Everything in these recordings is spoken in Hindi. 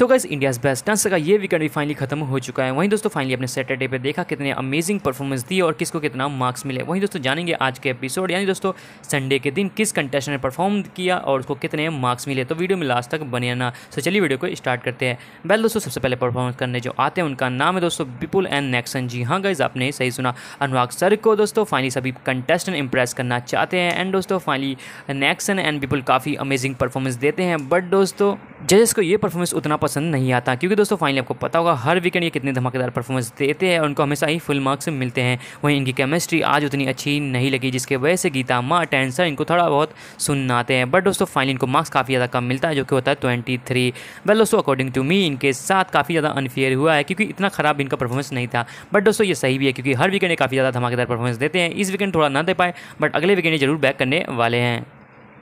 So guys India's best dance का ये वीकेंड भी फाइनली खत्म हो चुका है। वहीं दोस्तों फाइनली अपने सैटरडे पे देखा कितने अमेजिंग परफॉर्मेंस दी और किसको कितना मार्क्स मिले। वहीं दोस्तों, जानेंगे आज के एपिसोड यानी दोस्तों संडे के दिन किस कंटेस्टेंट ने परफॉर्म किया और उसको कितने मार्क्स मिले। तो वीडियो में लास्ट तक बने रहना। सो चलिए वीडियो को स्टार्ट करते हैं। वेल दोस्तों, सबसे पहले परफॉर्मेंस करने जो आते हैं, उनका नाम है दोस्तों विपुल एंड नेक्सन जी हाँ गाइज़ आपने सही सुना। अनुराग सर को दोस्तों फाइनली सभी कंटेस्टेंट इंप्रेस करना चाहते हैं। एंड दोस्तों फाइनली नेक्सन एंड विपुल काफ़ी अमेजिंग परफॉर्मेंस देते हैं। बट दोस्तों जजेस को ये परफॉर्मेंस उतना पसंद नहीं आता, क्योंकि दोस्तों फाइनली आपको पता होगा, हर वीकेंड ये कितने धमाकेदार परफॉर्मेंस देते हैं, उनको हमेशा ही फुल मार्क्स मिलते हैं। वहीं इनकी केमिस्ट्री आज उतनी अच्छी नहीं लगी, जिसके वजह से गीता, माँ टेंसर इनको थोड़ा बहुत सुनना आते हैं। बट दोस्तों फाइनली इनको मार्क्स काफ़ी ज़्यादा कम मिलता है, जो कि होता है ट्वेंटी थ्री वेल दोस्तों अकॉर्डिंग टू मी इनके साथ काफ़ी ज़्यादा अनफेयर हुआ है, क्योंकि इतना ख़राब इनका परफॉर्मेंस नहीं था। बट दोस्तों, ये सही भी है, क्योंकि हर वीकेंड काफ़ी ज़्यादा धमाकेदार परफॉर्मेंस देते हैं। इस वीकेंड थोड़ा ना दे पाए बट अगले वीकेंड ज़रूर बैक करने वाले हैं।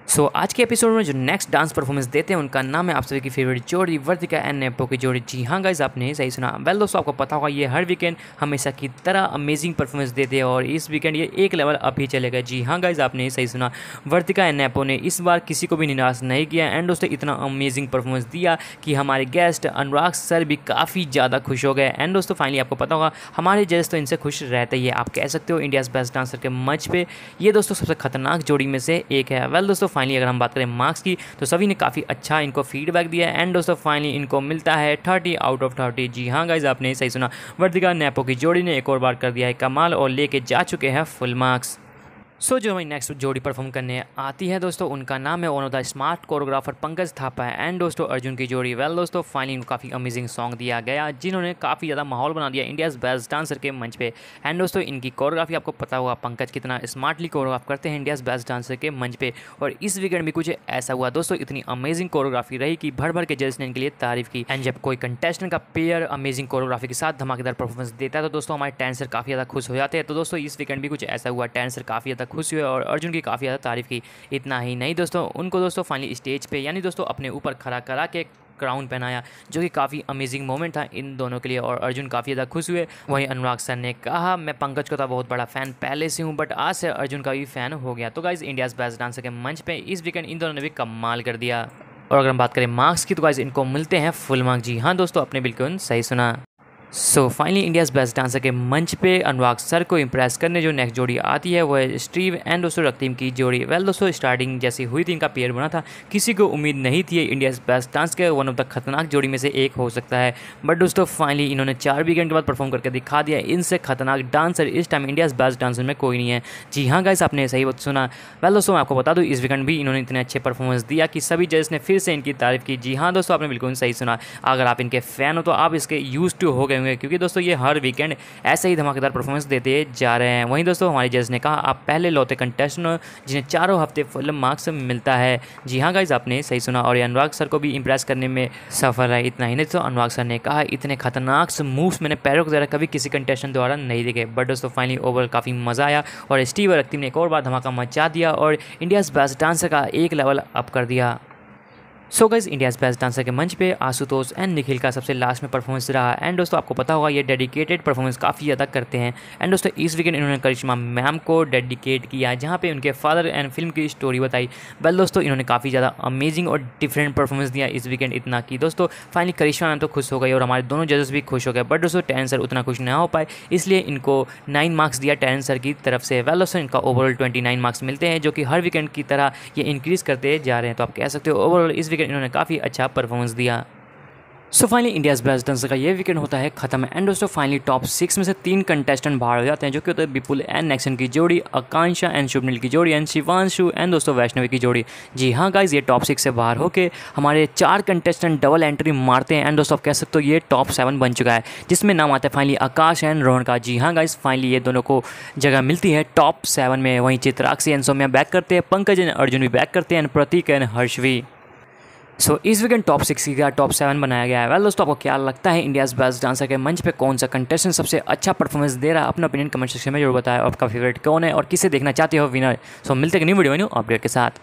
सो so, आज के एपिसोड में जो नेक्स्ट डांस परफॉर्मेंस देते हैं उनका नाम है आप सभी की फेवरेट जोड़ी वर्तिका एंड नेपो की जोड़ी। जी हाँ गाइज़ आपने सही सुना। वेल दोस्तों आपको पता होगा ये हर वीकेंड हमेशा की तरह अमेजिंग परफॉर्मेंस देते हैं और इस वीकेंड ये एक लेवल अप ही चलेगा। जी हाँ गाइज़ आपने सही सुना। वर्तिका एंड नेपो ने इस बार किसी को भी निराश नहीं किया एंड दोस्तों इतना अमेजिंग परफॉर्मेंस दिया कि हमारे गेस्ट अनुराग सर भी काफ़ी ज़्यादा खुश हो गए। एंड दोस्तों फाइनली आपको पता होगा हमारे जज तो इनसे खुश रहते ही है। आप कह सकते हो इंडियाज़ बेस्ट डांसर के मंच पे ये दोस्तों सबसे खतरनाक जोड़ी में से एक है। वेल दोस्तों फाइनली अगर हम बात करें मार्क्स की तो सभी ने काफ़ी अच्छा इनको फीडबैक दिया एंड दोस्तों फाइनली इनको मिलता है थर्टी आउट ऑफ़ थर्टी जी हाँ गाइज़ आपने सही सुना। वर्दिका नेपो की जोड़ी ने एक और बार कर दिया है कमाल और लेके जा चुके हैं फुल मार्क्स सो so, जो हमारी नेक्स्ट जोड़ी परफॉर्म करने आती है दोस्तों उनका नाम है one of the smart choreographer Pankaj Thapa है एंड दोस्तों अर्जुन की जोड़ी वेल दोस्तों फाइनली उनको काफ़ी अमेजिंग सॉन्ग दिया गया जिन्होंने काफ़ी ज़्यादा माहौल बना दिया इंडियाज़ बेस्ट डांसर के मंच पे। एंड दोस्तों इनकी कोरियोग्राफी आपको पता होगा पंकज कितना स्मार्टली कोरियोग्राफ करते हैं इंडियाज़ बेस्ट डांसर के मंच पर और इस वीकेंड में कुछ ऐसा हुआ दोस्तों इतनी अमेजिंग कोरियोग्राफी रही कि भर भर के जज ने इनके लिए तारीफ़ की। एंड जब कोई कंटेस्टेंट का पेयर अमेजिंग कोरियोग्राफी के साथ धमाकेदार परफॉर्मेंस देता है तो दोस्तों हमारे टेंसर काफ़ी ज़्यादा खुश हो जाते हैं। तो दोस्तों इस वीकेंड भी कुछ ऐसा हुआ टेंसर काफ़ी ज़्यादा खुश हुए और अर्जुन की काफ़ी ज़्यादा तारीफ़ की। इतना ही नहीं, दोस्तों, उनको दोस्तों फाइनली स्टेज पे, यानी दोस्तों, अपने ऊपर खड़ा करा के क्राउन पहनाया, जो कि काफ़ी अमेजिंग मोमेंट था इन दोनों के लिए और अर्जुन काफ़ी ज़्यादा खुश हुए। वहीं अनुराग सर ने कहा, मैं पंकज को था बहुत बड़ा फ़ैन पहले से हूँ बट आज से अर्जुन का भी फ़ैन हो गया। तो गाइज़ इंडियाज़ बेस्ट डांसर के मंच पर इस वीकेंड इन दोनों ने भी कमाल कर दिया। और अगर हम बात करें मार्क्स की तो गाइज़ इनको मिलते हैं फुल मार्क्स जी। हाँ दोस्तों, अपने बिल्कुल सही सुना। So finally India's best dancer के मंच पे अनुराग सर को इम्प्रेस करने जो नेक्स्ट जोड़ी आती है वो है स्टीव एंड दोस्तों रक्तीम की जोड़ी। वेल दोस्तों स्टार्टिंग जैसी हुई थी इनका पेयर बना था, किसी को उम्मीद नहीं थी इंडियाज़ बेस्ट डांस के वन ऑफ़ द खतरनाक जोड़ी में से एक हो सकता है। बट दोस्तों फाइनली इन्होंने चार वीकेंड के बाद परफॉर्म करके दिखा दिया। इनसे खतरनाक डांसर इस टाइम इंडियाज़ बेस्ट डांसर में कोई नहीं है। जी हाँ गाइस आपने सही बात सुना। वेल दोस्तों, मैं आपको बता दूँ, इस वीकेंड भी इन्होंने इतने अच्छे परफॉर्मेंस दिया कि सभी जज ने फिर से इनकी तारीफ़ की। जी हाँ दोस्तों, आपने बिल्कुल सही सुना। अगर आप इनके फ़ैन हो तो आप इसके यूज़ टू हो गए। होंगे, क्योंकि दोस्तों ये हर वीकेंड ऐसे ही धमाकेदार परफॉर्मेंस देते जा रहे हैं। वहीं दोस्तों हमारे जज ने कहा, आप पहले लौते कंटेस्टेंट जिन्हें चारों हफ़्ते फुल मार्क्स मिलता है। जी हाँ गाइज़ आपने सही सुना और अनुराग सर को भी इम्प्रेस करने में सफल है इतना ही नहीं। तो अनुराग सर ने कहा, इतने खतरनाक मूव्स मैंने पैरों की तरह कभी किसी कंटेस्टेंट द्वारा नहीं देखे। बट दोस्तों फाइनली ओवर काफ़ी मज़ा आया और स्टीव रक्तिम ने एक और बार धमाका मचा दिया और इंडियाज़ बेस्ट डांसर का एक लेवल अप कर दिया। So guys India's best dancer के मंच पे आशुतोष एंड निखिल का सबसे लास्ट में परफॉर्मेंस रहा एंड दोस्तों, आपको पता होगा, ये डेडिकेटेड परफॉर्मेंस काफ़ी ज़्यादा करते हैं। एंड दोस्तों, इस वीकेंड इन्होंने करिश्मा मैम को डेडिकेट किया, जहाँ पे उनके फादर एंड फ़िल्म की स्टोरी बताई। वेल दोस्तों, इन्होंने काफ़ी ज़्यादा अमेजिंग और डिफरेंट परफॉर्मेंस दिया इस वीकेंड इतना कि दोस्तों फाइनली करिश्मा मैम तो खुश हो गई और हमारे दोनों जजेस भी खुश हो गए। बट दोस्तों टेन सर उतना खुश ना हो पाए, इसलिए इनको नाइन मार्क्स दिया टेन सर की तरफ़ से। वेल दोस्तों, इनका ओवरऑल ट्वेंटी मार्क्स मिलते हैं, जो कि हर वीकेंड की तरह ये इंक्रीज़ करते जा रहे हैं। तो आप कह सकते हो ओवरऑल इस वीकेंड इन्होंने काफ़ी अच्छा परफॉर्मेंस दिया। So finally India's best dancer का ये वीकेंड होता है खत्म एंड दोस्तों फाइनली टॉप सिक्स में से तीन कंटेस्टेंट बाहर हो जाते हैं, जो कि होते हैं विपुल एंड नेक्सन की जोड़ी आकांक्षा एंड शुभनील की जोड़ी एंड शिवांशु एंड दोस्तों वैष्णवी की जोड़ी। जी हाँ गाइज़ ये टॉप सिक्स से बाहर होके हमारे चार कंटेस्टेंट डबल एंट्री मारते हैं एंड दोस्तों आप कह सकते हो ये टॉप सेवन बन चुका है, जिसमें नाम आता है फाइनली आकाश एंड रोहन का। जी हाँ गाइज़ फाइनली ये दोनों को जगह मिलती है टॉप सेवन में। वहीं चित्राक्षी एंड सोम्या बैक करते हैं, पंकज एंड अर्जुन भी बैक करते हैं and Prateek and Harshvi so so, इस वीकेंड टॉप सिक्स का टॉप सेवन बनाया गया है? वेल दोस्तों आपको क्या लगता है इंडियाज़ बेस्ट डांसर के मंच पे कौन सा कंटेस्टेंट सबसे अच्छा परफॉर्मेंस दे रहा है? अपना ओपिनियन कमेंट सेक्शन में ज़रूर बताया आपका फेवरेट कौन है और किसे देखना चाहते हो विनर सो so, मिलते हैं न्यू वीडियो न्यू अपडेट के साथ।